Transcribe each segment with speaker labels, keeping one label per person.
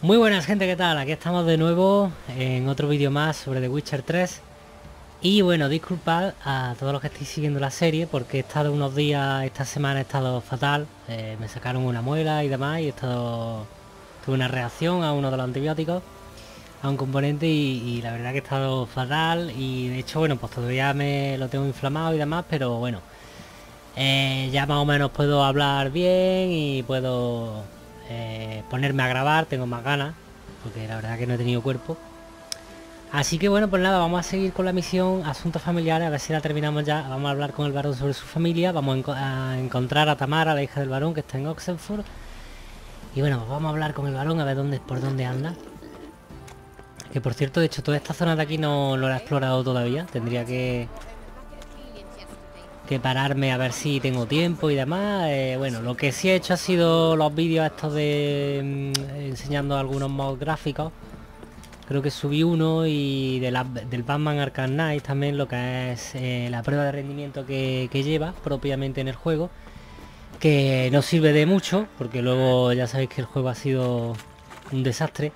Speaker 1: Muy buenas gente, ¿qué tal? Aquí estamos de nuevo en otro vídeo más sobre The Witcher 3 Y bueno, disculpad a todos los que estéis siguiendo la serie porque he estado unos días, esta semana he estado fatal. Eh, Me sacaron una muela y demás y he estado... Tuve una reacción a uno de los antibióticos A un componente y, la verdad que he estado fatal. Y de hecho, bueno, pues todavía me lo tengo inflamado y demás, pero bueno. Eh, Ya más o menos puedo hablar bien y puedo eh, ponerme a grabar, tengo más ganas, porque la verdad que no he tenido cuerpo. Así que bueno, pues nada, vamos a seguir con la misión Asuntos Familiares, a ver si la terminamos ya. Vamos a hablar con el varón sobre su familia, vamos a, encontrar a Tamara, la hija del varón que está en Oxenford. Y bueno, pues vamos a hablar con el varón a ver dónde, por dónde anda. Que por cierto, de hecho, toda esta zona de aquí no, no la he explorado todavía. Tendría que, que pararme a ver si tengo tiempo y demás. Eh, bueno, lo que sí he hecho ha sido los vídeos estos de mm, enseñando algunos mods gráficos. Creo que subí uno y del Batman Arkham Knight también lo que es eh, la prueba de rendimiento que, lleva propiamente en el juego. Que no sirve de mucho, porque luego ya sabéis que el juego ha sido un desastre.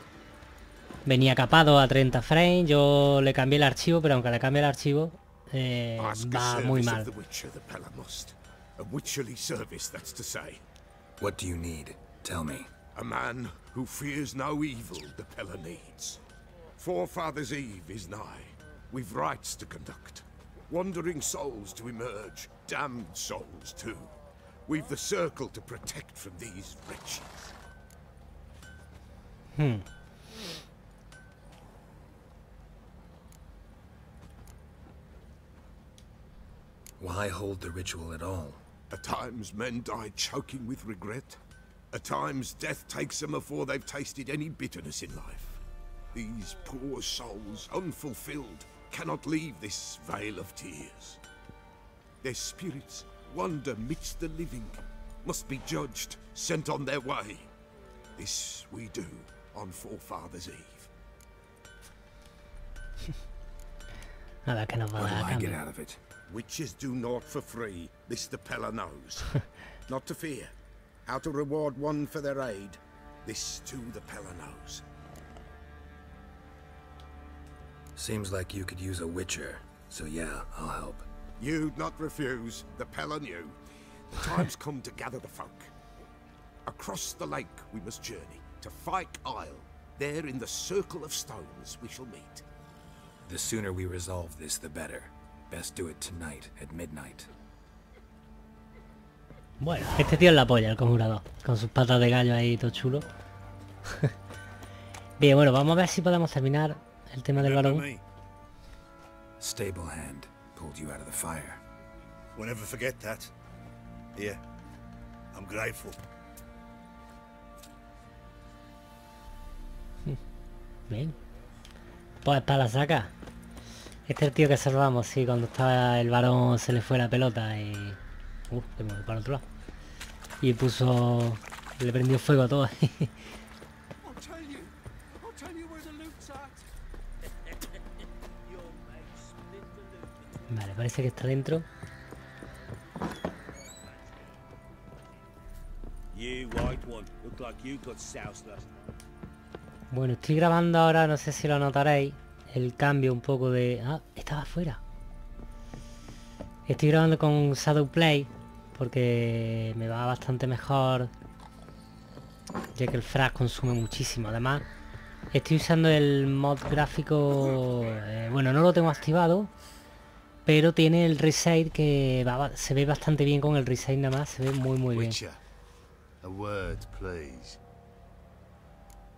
Speaker 1: Venía capado a 30 frames, yo le cambié el archivo, pero aunque le cambie el archivo, eh, va muy mal.
Speaker 2: A witcherly service, that's to say.
Speaker 3: What do you need? Tell me.
Speaker 2: A man who fears no evil the Pellar needs. Forefathers' Eve is nigh. We've rites to conduct. Wandering souls to emerge. Damned souls, too. We've the circle to protect from these wretches.
Speaker 1: Hmm.
Speaker 3: Why hold the ritual at all?
Speaker 2: At times men die choking with regret. At times death takes them before they've tasted any bitterness in life. These poor souls, unfulfilled, cannot leave this vale of tears. Their spirits wander midst the living, must be judged, sent on their way. This we do on Forefathers' Eve.
Speaker 3: Nada que nos va a. What do I get out of it?
Speaker 2: Witches do naught for free, this the Pellar knows. Not to fear. How to reward one for their aid, this too the Pellar knows.
Speaker 3: Seems like you could use a Witcher, so yeah, I'll help.
Speaker 2: You'd not refuse, the Pellar knew. The time's come to gather the folk. Across the lake we must journey, to Fyke Isle. There in the Circle of Stones we shall meet.
Speaker 3: The sooner we resolve this, the better. Best do it tonight at midnight.
Speaker 1: Bueno, este tío es la polla, el conjurador. Con sus patas de gallo ahí, todo chulo. Bien, bueno, vamos a ver si podemos terminar el tema del balón.
Speaker 3: Stable hand pulled you out of the fire.
Speaker 2: We'll never forget that. Here, I'm grateful. Hmm.
Speaker 1: Bien. Pues para la saca. Este es el tío que salvamos, sí, cuando estaba el varón se le fue la pelota y... Uh, que me voy para otro lado. Y puso... Le prendió fuego a todo. vale, parece que está dentro. Bueno, estoy grabando ahora, no sé si lo notaréis el cambio un poco de... Ah, estaba afuera. Estoy grabando con Shadowplay porque me va bastante mejor ya que el frag consume muchísimo. Además, estoy usando el mod gráfico... Eh, bueno, no lo tengo activado, pero tiene el resize que se ve bastante bien con el resize nada más, se ve muy muy bien.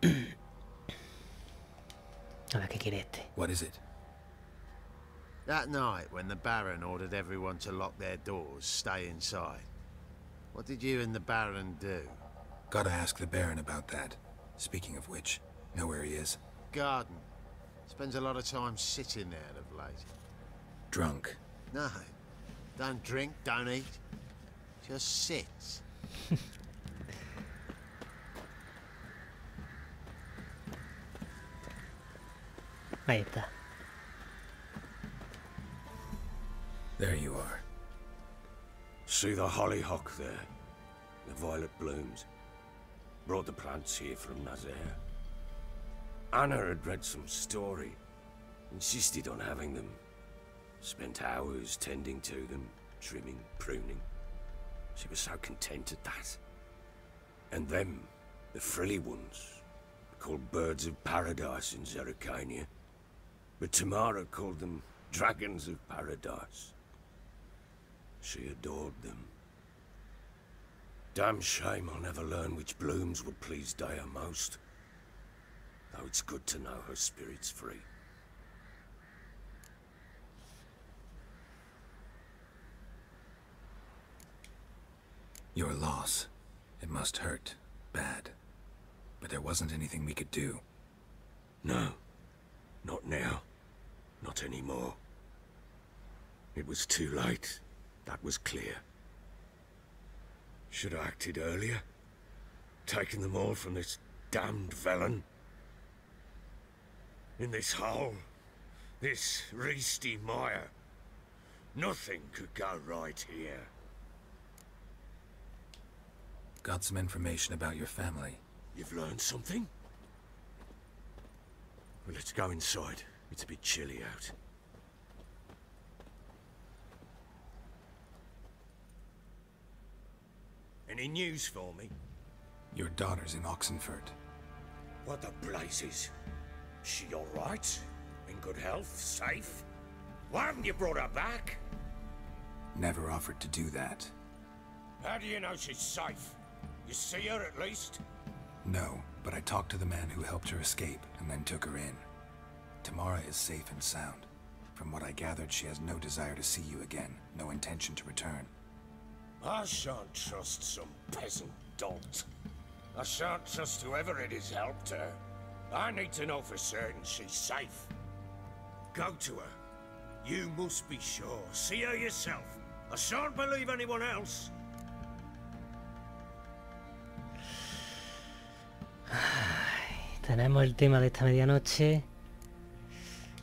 Speaker 1: A ver qué quiere este.
Speaker 3: What is it?
Speaker 4: That night when the Baron ordered everyone to lock their doors, stay inside. What did you and the Baron do?
Speaker 3: Gotta ask the Baron about that. Speaking of which, know where he is?
Speaker 4: Garden. Spends a lot of time sitting there of late.
Speaker 3: Drunk?
Speaker 4: No. Don't drink, don't eat. Just sits.
Speaker 1: Ahí está.
Speaker 3: There you are.
Speaker 2: See the hollyhock there? The violet blooms. Brought the plants here from Nazair.
Speaker 5: Anna had read some story. Insisted on having them. Spent hours tending to them, trimming, pruning. She was so content at that. And them, the frilly ones, called birds of paradise in Zerrikania. But Tamara called them dragons of paradise. She adored them. Damn shame I'll never learn which blooms would please Daya most. Though it's good to know her spirit's free.
Speaker 3: Your loss. It must hurt. Bad. But there wasn't anything we could do.
Speaker 5: No. Not now. Not anymore. It was too late. That was clear. Should have acted earlier. Taken them all from this damned Velen. In this hole. This Reesty mire. Nothing could go right here.
Speaker 3: Got some information about your family.
Speaker 5: You've learned something? Well, let's go inside. It's a bit chilly out. Any news for me?
Speaker 3: Your daughter's in Oxenfurt.
Speaker 5: What the blazes? She all right? In good health? Safe? Why haven't you brought her back?
Speaker 3: Never offered to do that.
Speaker 5: How do you know she's safe? You see her at least?
Speaker 3: No, but I talked to the man who helped her escape and then took her in. Tamara is safe and sound. From what I gathered, she has no desire to see you again, no intention to return.
Speaker 5: I shan't trust some peasant dolt. I shan't trust whoever it is helped her. I need to know for certain she's safe. Go to her. You must be sure. See her yourself. I shan't believe anyone else.
Speaker 1: Tenemos el tema de esta medianoche.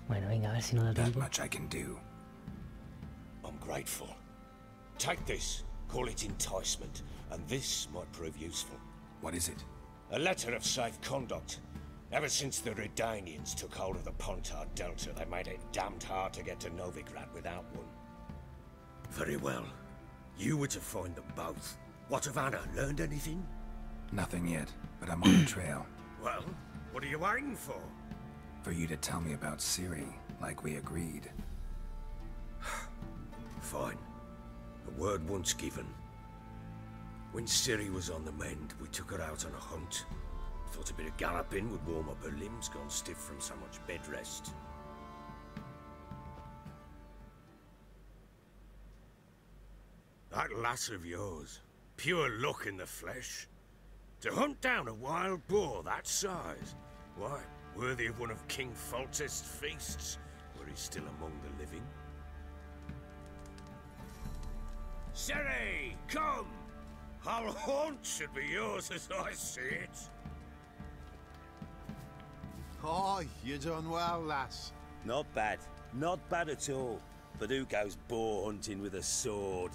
Speaker 1: Bueno, venga, a ver si nos da
Speaker 3: That
Speaker 1: tiempo.
Speaker 3: much I can do.
Speaker 5: I'm grateful. Take this. Call it enticement. And this might prove useful.
Speaker 3: What is it?
Speaker 5: A letter of safe conduct. Ever since the Redanians took hold of the Pontar Delta, they made it damned hard to get to Novigrad without one. Very well. You were to find them both. What of Anna? Learned anything?
Speaker 3: Nothing yet, but I'm on the trail.
Speaker 5: Well, what are you waiting for?
Speaker 3: For you to tell me about Ciri, like we agreed.
Speaker 5: Fine. A word once given. When Ciri was on the mend, we took her out on a hunt. Thought a bit of galloping would warm up her limbs gone stiff from so much bed rest. That lass of yours, pure luck in the flesh. To hunt down a wild boar that size, why, worthy of one of King Foltest's feasts, were he still among the living. Ciri, come! Our haunt should be yours as I see it.
Speaker 4: Oh, you're done well, lass.
Speaker 6: Not bad. Not bad at all. But who goes boar hunting with a sword?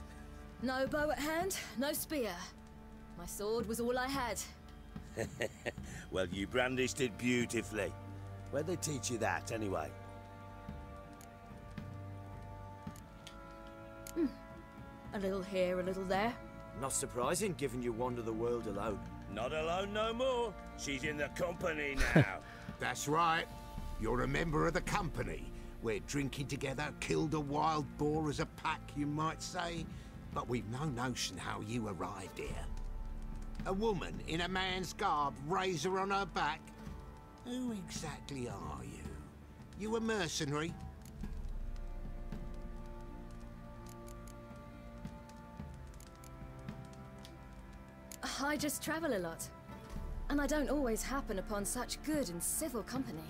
Speaker 7: No bow at hand, no spear. My sword was all I had.
Speaker 6: Well, you brandished it beautifully. Where'd they teach you that, anyway? Hmm.
Speaker 7: A little here, a little there.
Speaker 8: Not surprising, given you wander the world alone.
Speaker 6: Not alone no more. She's in the company now.
Speaker 2: That's right. You're a member of the company. We're drinking together, killed a wild boar as a pack, you might say. But we've no notion how you arrived here. A woman in a man's garb, razor on her back. Who exactly are you? You a mercenary?
Speaker 7: I just travel a lot. And I don't always happen upon such good and civil company.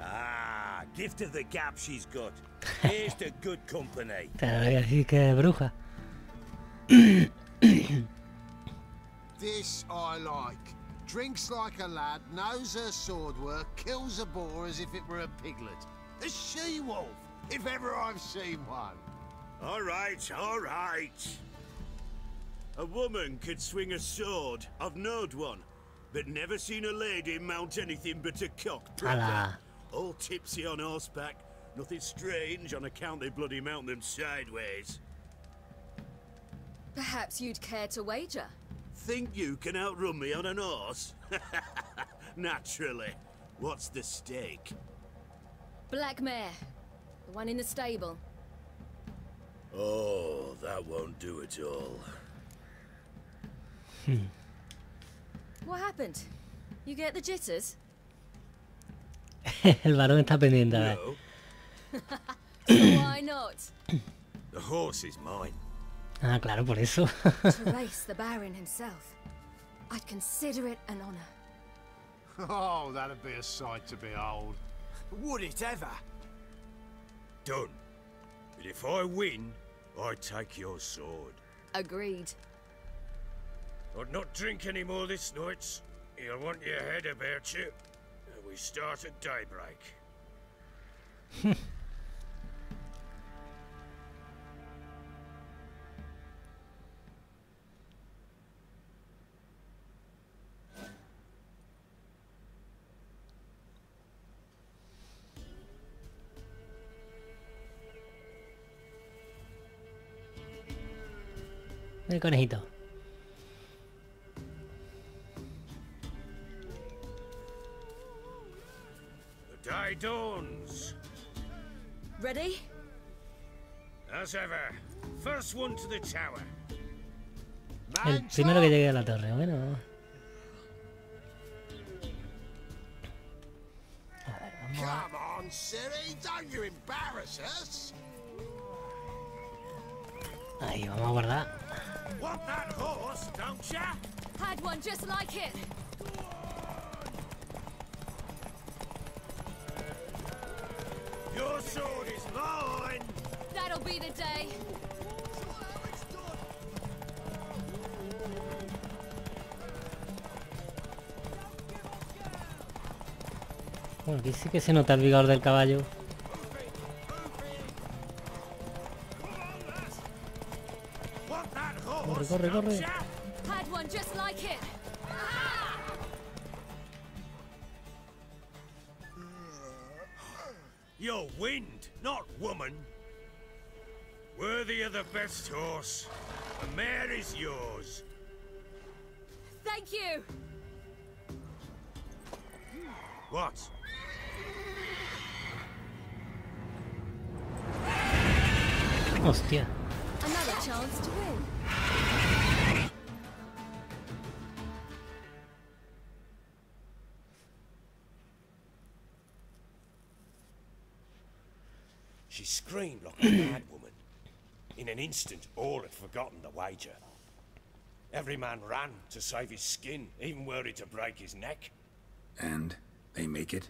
Speaker 6: ah, gift of the gap she's got. Here's to good company.
Speaker 1: Te voy a decir que bruja.
Speaker 4: This I like. Drinks like a lad, knows her sword work, kills a boar as if it were a piglet. A she-wolf, if ever I've seen one.
Speaker 6: All right, all right. A woman could swing a sword. I've knowed one. but never seen a lady mount anything but a cock.
Speaker 1: Ala.
Speaker 6: All tipsy on horseback. Nothing strange on account they bloody mount them sideways.
Speaker 9: Perhaps you'd care to wager?
Speaker 6: Think you can outrun me on an horse? Naturally. What's the stake?
Speaker 9: Black mare. The one in the stable.
Speaker 6: Oh, that won't do it all.
Speaker 9: What happened? You get the jitters?
Speaker 1: El barón está pendiente.
Speaker 6: No,
Speaker 9: So why not?
Speaker 6: the horse is mine.
Speaker 1: Ah, claro, por eso.
Speaker 9: to race the Baron himself. I'd consider it an honor.
Speaker 10: Oh, that'd be a sight to behold.
Speaker 11: Would it ever?
Speaker 6: Done. But if I win, I take your sword.
Speaker 9: Agreed.
Speaker 5: I'd not drink any more this night. You'll want your head about you. We start at daybreak.
Speaker 1: El conejito.
Speaker 5: The day dawns.
Speaker 9: Ready?
Speaker 5: As ever, first one to the tower.
Speaker 1: El primero que llegue a la torre, bueno.
Speaker 10: Come on, Siri, don't you embarrass us.
Speaker 1: Ahí, vamos a guardar.
Speaker 6: Want that horse, don't ya?
Speaker 9: Had one just like it.
Speaker 6: Your sword is mine!
Speaker 9: That'll be the day.
Speaker 1: Bueno, aquí sí que se nota el vigor del caballo.
Speaker 9: Like it.
Speaker 5: You're wind, not woman. Worthy of the best horse. The mare is yours.
Speaker 9: Thank you.
Speaker 5: What?
Speaker 1: Hostia.
Speaker 9: Another chance to
Speaker 5: She screamed like a mad woman. In an instant, all had forgotten the wager. Every man ran to save his skin, even were it to break his neck.
Speaker 3: And they make it?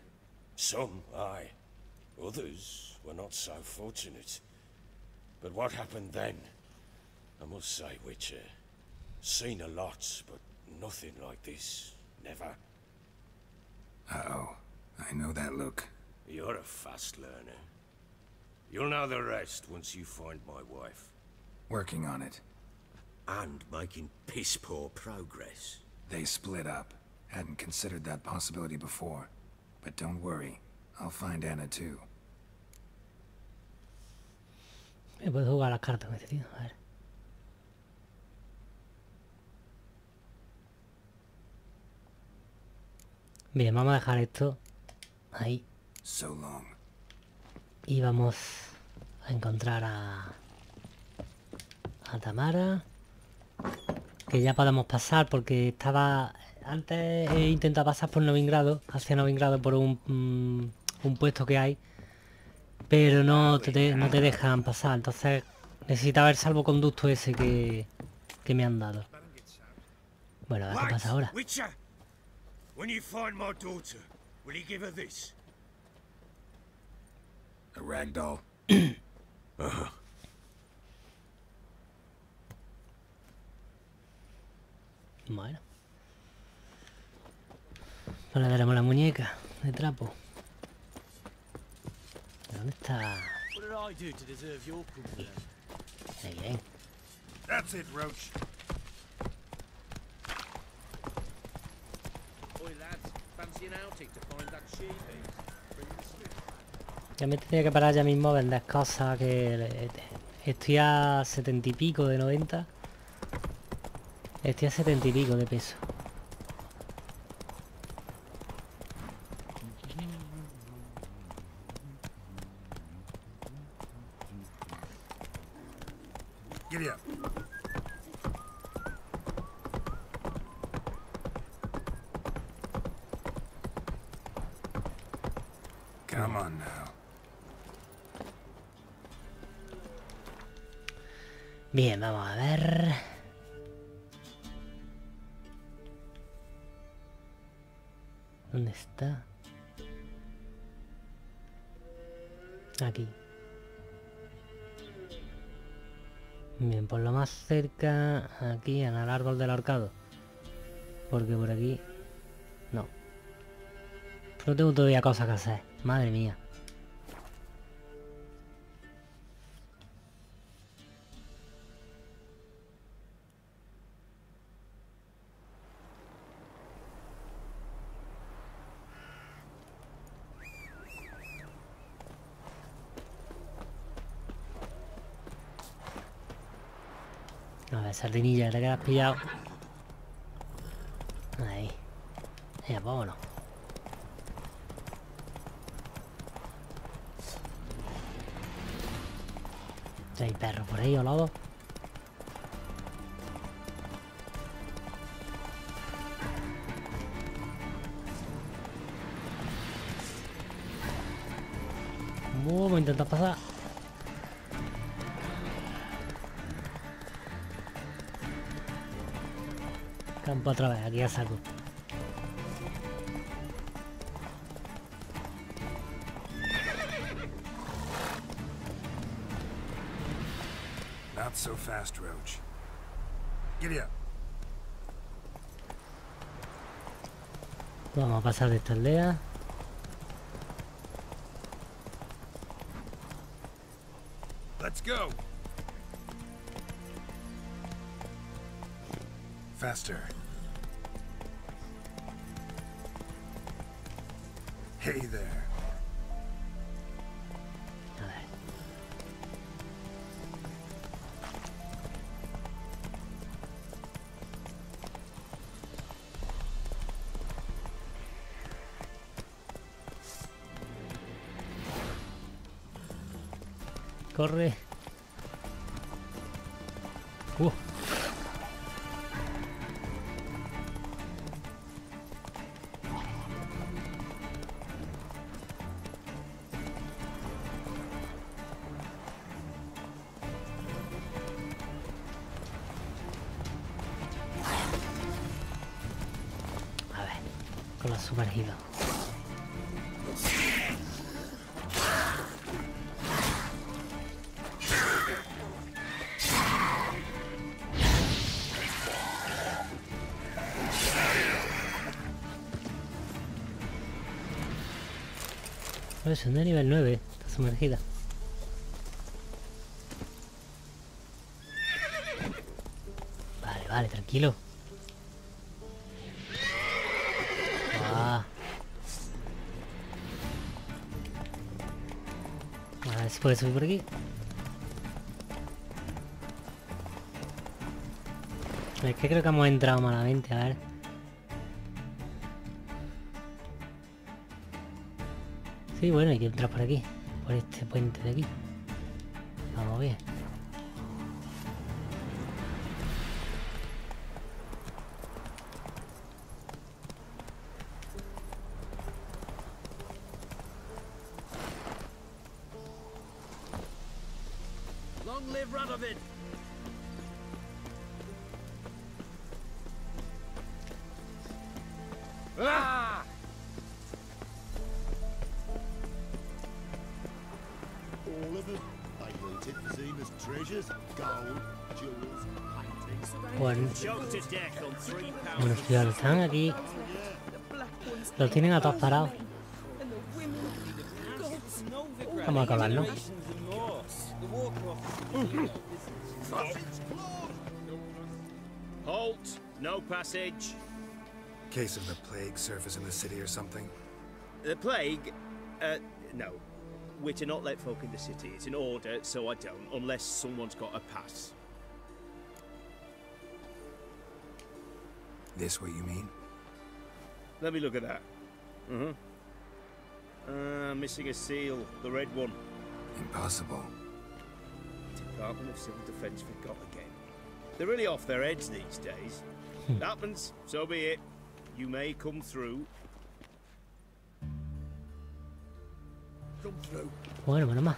Speaker 5: Some, aye. Others were not so fortunate. But what happened then? I must say, Witcher, seen a lot, but nothing like this. Never.
Speaker 3: Uh-oh. I know that look.
Speaker 5: You're a fast learner. You'll know the rest once you find my wife.
Speaker 3: Working on it.
Speaker 6: And making piss poor progress.
Speaker 3: They split up. Hadn't considered that possibility before. But don't worry. I'll find Anna too.
Speaker 1: Me puedo jugar las cartas con este tío. A ver. Bien, vamos a dejar esto ahí.
Speaker 3: So long.
Speaker 1: Y vamos a encontrar a, a Tamara. Que ya podemos pasar porque estaba... Antes he intentado pasar por Novingrado, hacia Novingrado por un, mm, un puesto que hay. Pero no te, no te dejan pasar. Entonces necesitaba el salvoconducto ese que, que me han dado. Bueno, a ver qué pasa ahora.
Speaker 5: Witcher! When you find my daughter, will you give her this?
Speaker 3: A ragdoll. Uh-huh.
Speaker 1: Bueno. Pues le daremos la muñeca de trapo. ¿Dónde está?
Speaker 11: What did I do to deserve your company?
Speaker 1: Ahí bien.
Speaker 6: That's it, Roach.
Speaker 1: Ya me tendría que parar ya mismo a vender cosas que estoy a setenta y pico de 90. Estoy a setenta y pico de peso.
Speaker 3: Come on now.
Speaker 1: Bien, vamos a ver. ¿Dónde está? Aquí. Bien, por lo más cerca, aquí en el árbol del ahorcado. Porque por aquí... No. No tengo todavía cosas que hacer. Madre mía. A ver, sardinilla, te quedas pillado. Ahí. Ya, vámonos. ¿Hay perros por ahí o lobos? Uh, voy a intentar pasar. Otra vez, aquí a saco.
Speaker 3: Not so fast, Roach. Giddy up.
Speaker 1: Vamos a pasar de esta aldea.
Speaker 3: Let's go. Faster. Hey there.
Speaker 1: Corre. Uh. Son de nivel 9, está sumergida. Vale, vale, tranquilo. Ah. A ver si puede subir por aquí. Es que creo que hemos entrado malamente, a ver. Sí, bueno, hay que entrar por aquí. Por este puente de aquí. Vamos bien. Los tienen a todos parados. Vamos a acabar, ¿no?
Speaker 6: Halt! No passage.
Speaker 3: Case of the plague surface in the city or something?
Speaker 6: The plague? Uh, no. We're to not let folk in the city. It's an order, so I don't, unless someone's got a pass.
Speaker 3: This what you mean?
Speaker 6: Let me look at that. Uh-huh. Uh, missing a seal, the red one.
Speaker 3: Impossible.
Speaker 6: Department of Civil Defence forgot again. They're really off their heads these days. Happens, so be it. You may come through. Come through.
Speaker 1: Bueno, menos mal.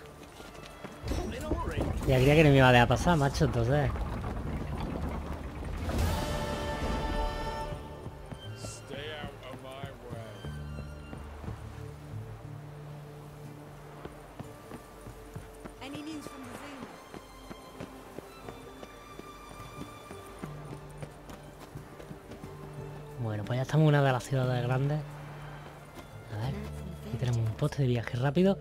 Speaker 6: In a hurry.
Speaker 1: Ya creía que no me iba a dejar pasar, macho, entonces. Poste de viaje rápido.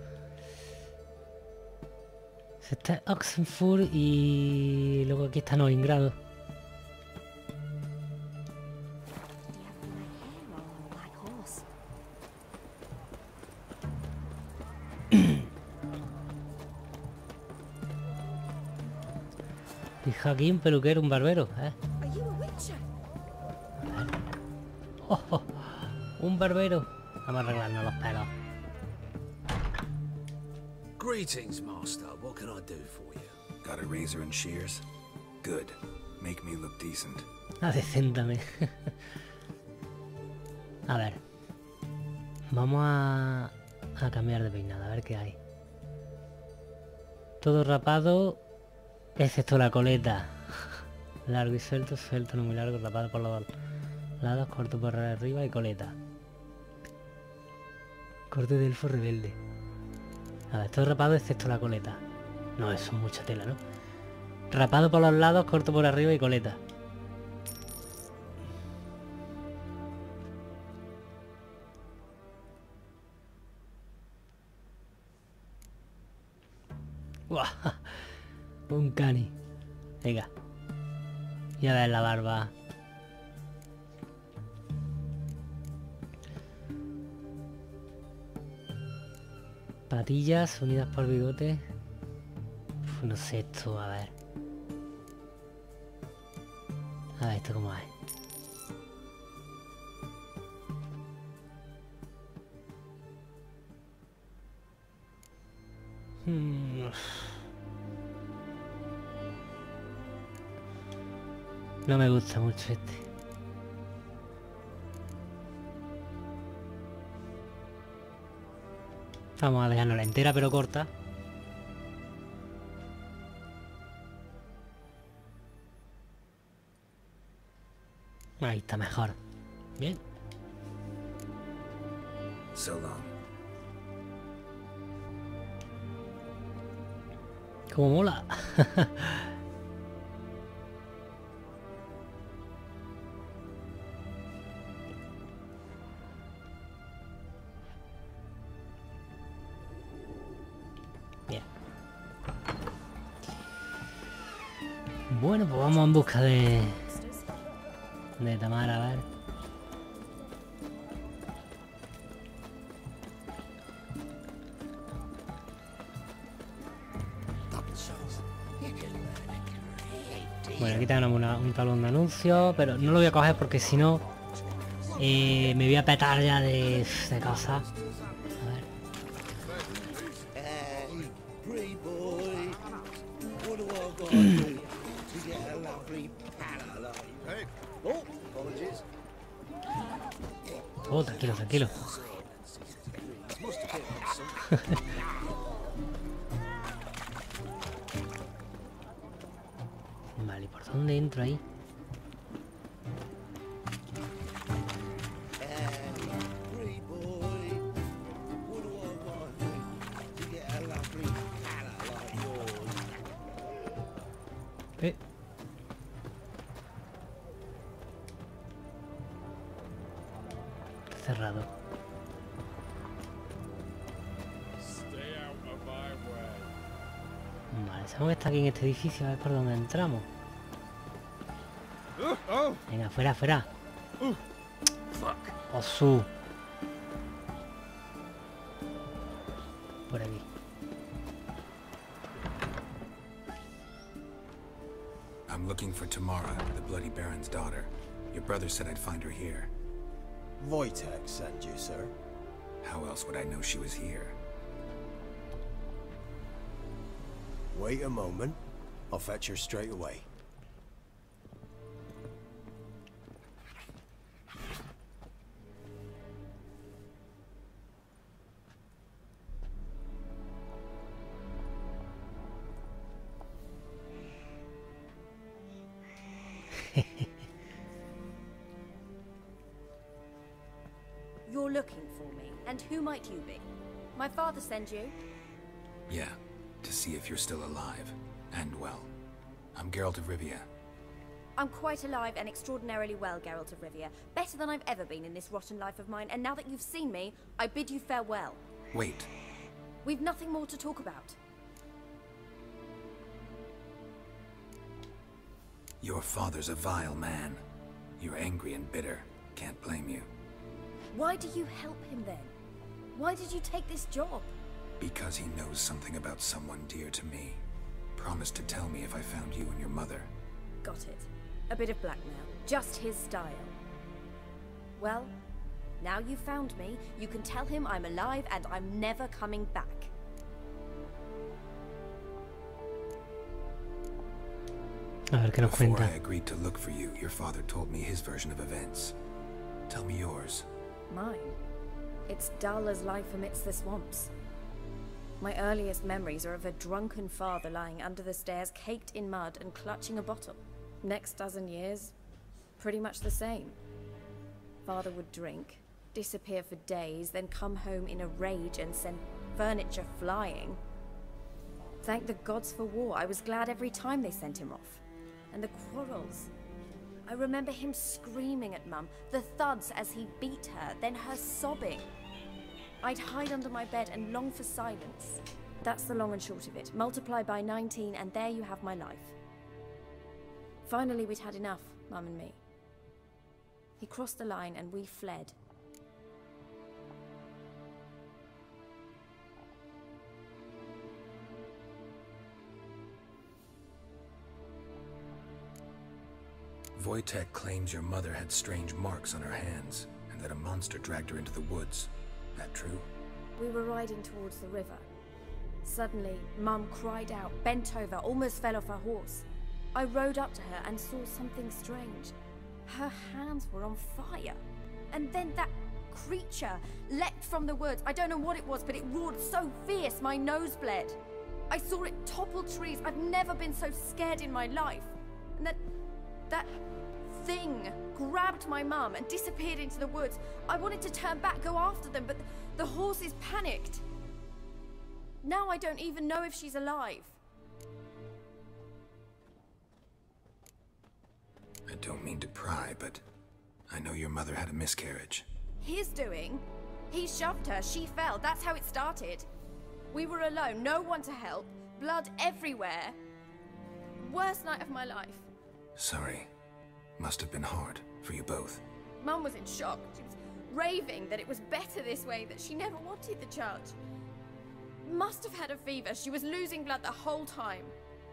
Speaker 1: Este es Oxenfurt y luego aquí está Novigrado.
Speaker 12: Do you have black hair or a white horse?
Speaker 1: Fija aquí un peluquero, un barbero, ¿eh?
Speaker 12: Are you a witcher?
Speaker 1: ¡Oh, oh! Un barbero. Vamos a arreglarnos los pelos.
Speaker 13: Greetings, Master. What can I do for you?
Speaker 3: Got a razor and shears? Good. Make me look decent.
Speaker 1: Adecéntame. a ver. Vamos a, a cambiar de peinado, a ver qué hay. Todo rapado, excepto la coleta. Largo y suelto, suelto, no muy largo, rapado por los lados, corto por arriba y coleta. Corte de elfo rebelde. A ver, todo rapado excepto la coleta. No, eso es mucha tela, ¿no? Rapado por los lados, corto por arriba y coleta. Patillas unidas por bigote. No sé esto, a ver. A ver, esto cómo es. Hmm. No me gusta mucho este. Vamos a dejarnos la entera pero corta. Ahí está mejor. Bien.
Speaker 3: So long.
Speaker 1: Como mola. busca de... De Tamara, a ver. Bueno, aquí tenemos una- un talón de anuncio, pero no lo voy a coger porque si no eh, me voy a petar ya de, de cosas. Tranquilo, entramos. Uh, oh. Venga, fuera, fuera.
Speaker 8: Uh.
Speaker 1: Osu. Por aquí.
Speaker 3: I'm looking for Tamara, the Bloody Baron's daughter. Your brother said I'd find her here.
Speaker 6: Wojtek sent you, sir.
Speaker 3: How else would I know she was here?
Speaker 6: Wait a moment. I'll fetch her straight away.
Speaker 9: You're looking for me, and who might you be? My father sent you?
Speaker 3: Yeah, to see if you're still alive. And well. I'm Geralt of Rivia.
Speaker 9: I'm quite alive and extraordinarily well, Geralt of Rivia. Better than I've ever been in this rotten life of mine, and now that you've seen me, I bid you farewell.
Speaker 3: Wait,
Speaker 9: We've nothing more to talk about.
Speaker 3: your father's a vile man. You're angry and bitter. Can't blame you.
Speaker 9: Why do you help him then? Why did you take this job?
Speaker 3: Because he knows something about someone dear to me. Promised to tell me if I found you and your mother.
Speaker 9: Got it. A bit of blackmail. Just his style. Well, now you've found me, you can tell him I'm alive and I'm never coming back.
Speaker 1: A ver qué nos
Speaker 3: Before
Speaker 1: cuenta.
Speaker 3: I agreed to look for you, your father told me his version of events. Tell me yours.
Speaker 9: Mine. It's dull as life amidst the swamps. My earliest memories are of a drunken father lying under the stairs, caked in mud and clutching a bottle. Next dozen years, pretty much the same. Father would drink, disappear for days, then come home in a rage and send furniture flying. Thank the gods for war. I was glad every time they sent him off. And the quarrels. I remember him screaming at Mum, the thuds as he beat her, then her sobbing. I'd hide under my bed and long for silence. That's the long and short of it. Multiply by 19, and there you have my life. Finally, we'd had enough, Mum and me. He crossed the line and we fled.
Speaker 3: Wojtek claims your mother had strange marks on her hands, and that a monster dragged her into the woods. That true?
Speaker 9: We were riding towards the river. Suddenly, Mum cried out, bent over, almost fell off her horse. I rode up to her and saw something strange. Her hands were on fire. And then that creature leapt from the woods. I don't know what it was, but it roared so fierce my nose bled. I saw it topple trees. I've never been so scared in my life. And that that thing grabbed my mum and disappeared into the woods. I wanted to turn back, go after them, but the horses panicked. Now I don't even know if she's alive.
Speaker 3: I don't mean to pry, but I know your mother had a miscarriage.
Speaker 9: His doing. He shoved her, she fell. That's how it started. We were alone, no one to help, blood everywhere. Worst night of my life.
Speaker 3: Sorry. Must have been hard for you both.
Speaker 9: Mum was in shock. She was raving that it was better this way, that she never wanted the child. Must have had a fever. She was losing blood the whole time.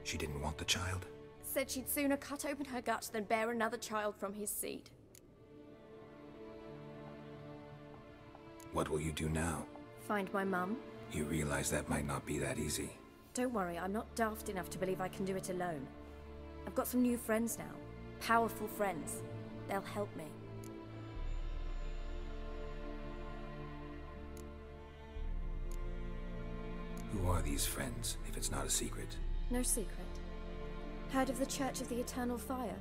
Speaker 3: She didn't want the child?
Speaker 9: Said she'd sooner cut open her gut than bear another child from his seed.
Speaker 3: What will you do now?
Speaker 9: Find my mum?
Speaker 3: You realize that might not be that easy.
Speaker 9: Don't worry, I'm not daft enough to believe I can do it alone. I've got some new friends now. Powerful friends. They'll help me.
Speaker 3: Who are these friends, if it's not a secret?
Speaker 9: No secret. Heard of the Church of the Eternal Fire?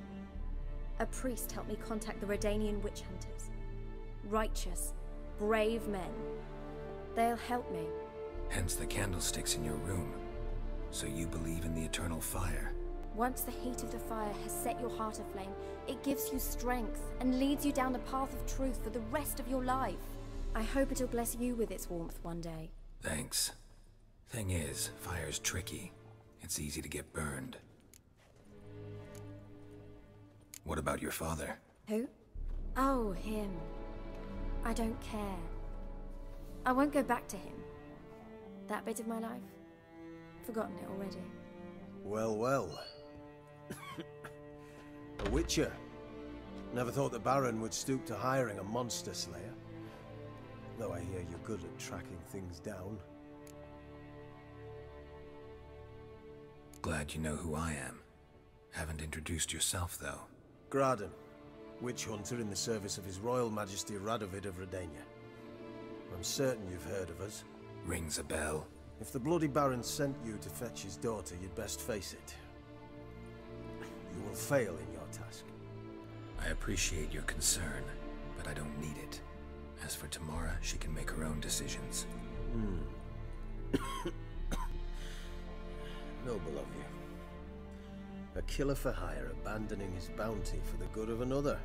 Speaker 9: A priest helped me contact the Redanian witch hunters. Righteous, brave men. They'll help me.
Speaker 3: Hence the candlesticks in your room. So you believe in the eternal fire?
Speaker 9: Once the heat of the fire has set your heart aflame, it gives you strength and leads you down the path of truth for the rest of your life. I hope it'll bless you with its warmth one day.
Speaker 3: Thanks. Thing is, fire's tricky. It's easy to get burned. What about your father?
Speaker 9: Who? Oh, him. I don't care. I won't go back to him. That bit of my life? Forgotten it already.
Speaker 10: Well, well. A witcher. Never thought the Baron would stoop to hiring a monster slayer. Though I hear you're good at tracking things down.
Speaker 3: Glad you know who I am. Haven't introduced yourself, though.
Speaker 10: Graden, witch hunter in the service of His Royal Majesty Radovid of Redania. I'm certain you've heard of us.
Speaker 3: Rings a bell.
Speaker 10: If the Bloody Baron sent you to fetch his daughter, you'd best face it. You will fail in task.
Speaker 3: I appreciate your concern, but I don't need it. As for Tamara, she can make her own decisions.
Speaker 10: Hmm. Noble of you. A killer for hire abandoning his bounty for the good of another.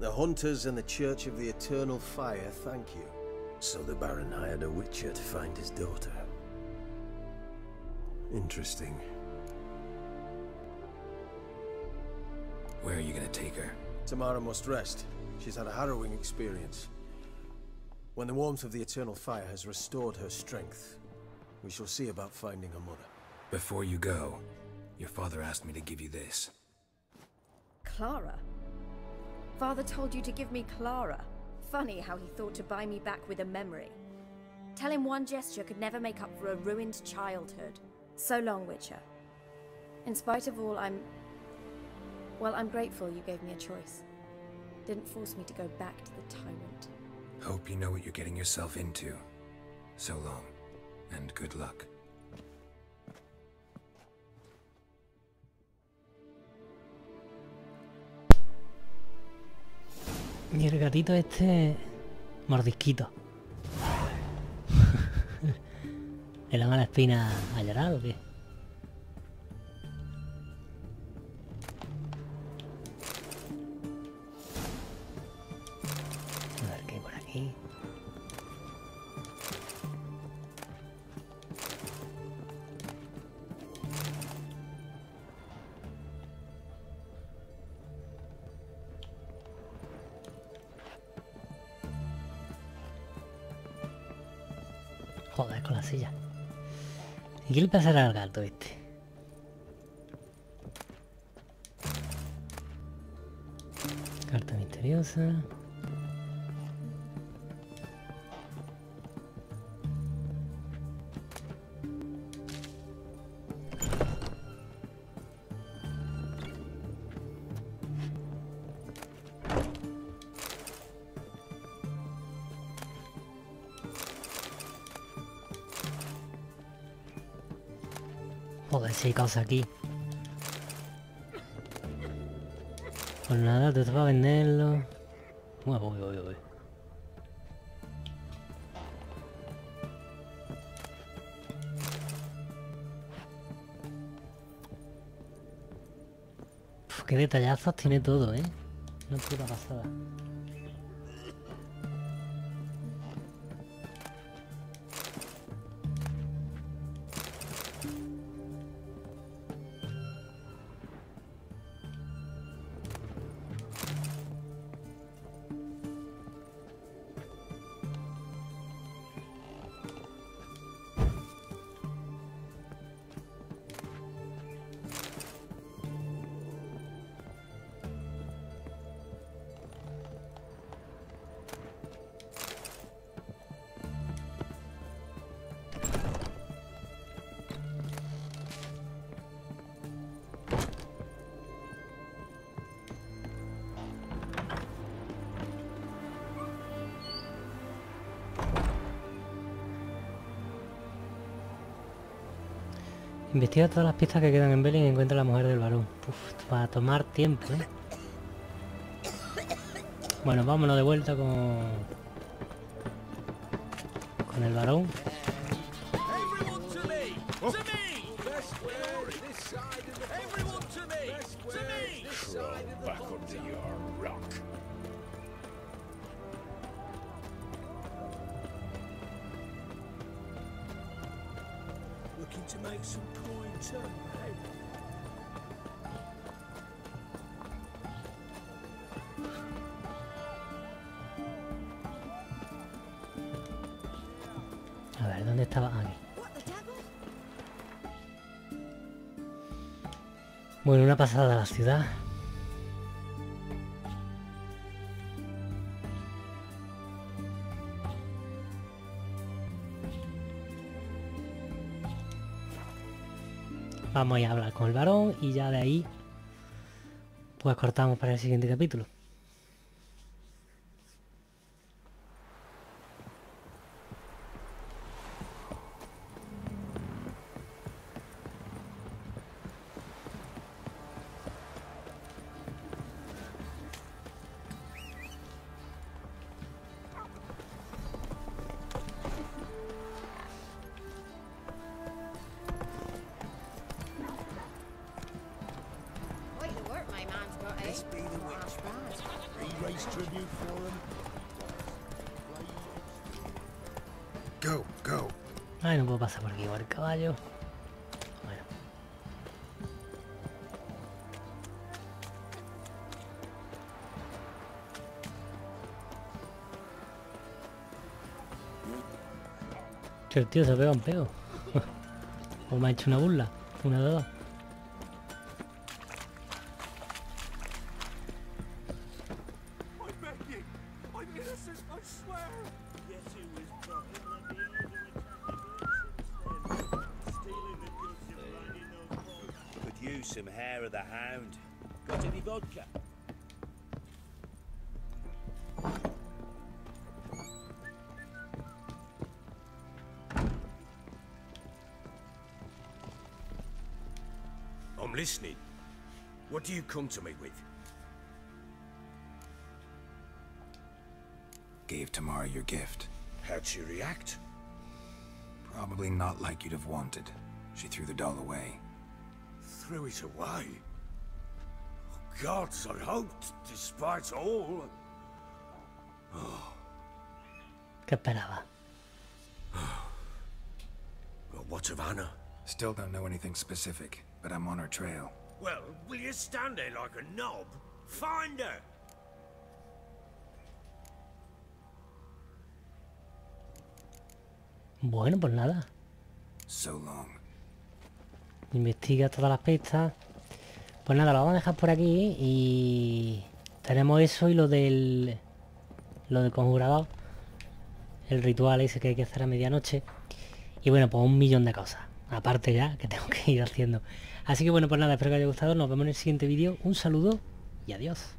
Speaker 10: The hunters and the Church of the Eternal Fire thank you. So the Baron hired a witcher to find his daughter. Interesting.
Speaker 3: Where are you gonna take her?
Speaker 10: Tamara must rest. She's had a harrowing experience. When the warmth of the Eternal Fire has restored her strength, we shall see about finding her mother.
Speaker 3: Before you go, your father asked me to give you this.
Speaker 9: Clara? Father told you to give me Clara. Funny how he thought to buy me back with a memory. Tell him one gesture could never make up for a ruined childhood. So long, Witcher. In spite of all, I'm... Well, I'm grateful you gave me a choice. Didn't force me to go back to the tyrant.
Speaker 3: Hope you know what you're getting yourself into. So long, and good luck.
Speaker 1: Y el gatito este... Mordisquito. ¿Le la mala espina a llorar o qué? ¿Y qué le pasará al gato este? Carta misteriosa. pasa aquí? Con nada, te toca venderlo. Bueno, voy, voy, voy. Uf, qué detallazos tiene todo, ¿eh? Una puta pasada. Todas las pistas que quedan en Belén y encuentra a la mujer del varón. Uf, va a tomar tiempo, ¿eh? Bueno, vámonos de vuelta con... Con el varón. A ver, ¿dónde estaba? Aquí. Bueno, una pasada a la ciudad. Vamos a hablar con el varón y ya de ahí pues cortamos para el siguiente capítulo.
Speaker 3: Go, go.
Speaker 1: Ay, no puedo pasar por aquí con el caballo. Bueno. Que el tío se pega un pego. o me ha hecho una burla. Una de dos.
Speaker 5: Listening. What do you come to me with?
Speaker 3: Gave Tamara your gift.
Speaker 5: How'd she react?
Speaker 3: Probably not like you'd have wanted. She threw the doll away.
Speaker 5: Threw it away? Oh, gods, I hoped, despite all.
Speaker 1: ¿Qué esperaba?
Speaker 5: Well, what of Anna?
Speaker 3: Still don't know anything specific, but I'm on her trail.
Speaker 5: Well, will you stand there like a knob? Find her!
Speaker 1: Bueno, pues nada.
Speaker 3: So long.
Speaker 1: Investiga todas las pistas. Pues nada, lo vamos a dejar por aquí y tenemos eso y lo del lo del conjurador. El ritual ese que hay que hacer a medianoche. Y bueno, pues un millón de cosas. Aparte ya que tengo que ir haciendo. Así que bueno, pues nada, espero que haya gustado. Nos vemos en el siguiente vídeo. Un saludo y adiós.